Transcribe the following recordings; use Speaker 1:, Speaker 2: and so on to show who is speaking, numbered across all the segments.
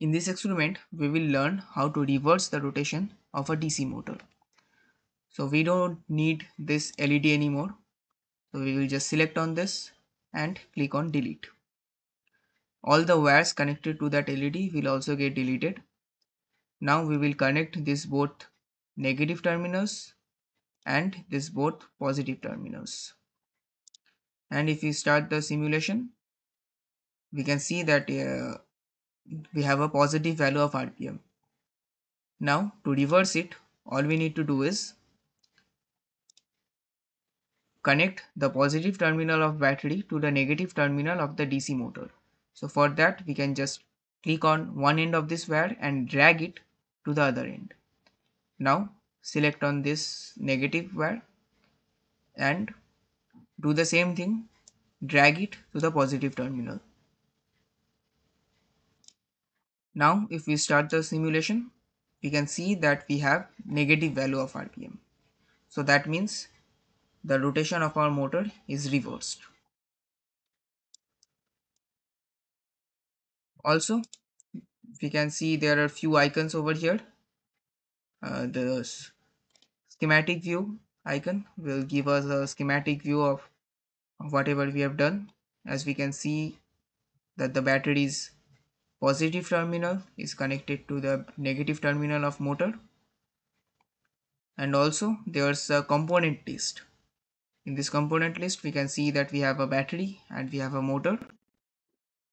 Speaker 1: In this experiment, we will learn how to reverse the rotation of a DC motor. So we don't need this LED anymore. So we will just select on this and click on delete. All the wires connected to that LED will also get deleted. Now we will connect this both negative terminals and this both positive terminals. And if we start the simulation, we can see that uh, we have a positive value of RPM. Now to reverse it, all we need to do is connect the positive terminal of battery to the negative terminal of the DC motor. So for that we can just click on one end of this wire and drag it to the other end. Now select on this negative wire and do the same thing drag it to the positive terminal. Now if we start the simulation, we can see that we have negative value of RPM. So that means the rotation of our motor is reversed. Also, we can see there are few icons over here. Uh, the schematic view icon will give us a schematic view of whatever we have done. As we can see that the battery is positive terminal is connected to the negative terminal of motor. And also there's a component list. In this component list we can see that we have a battery and we have a motor.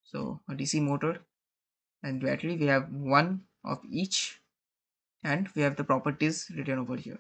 Speaker 1: So a DC motor and battery we have one of each. And we have the properties written over here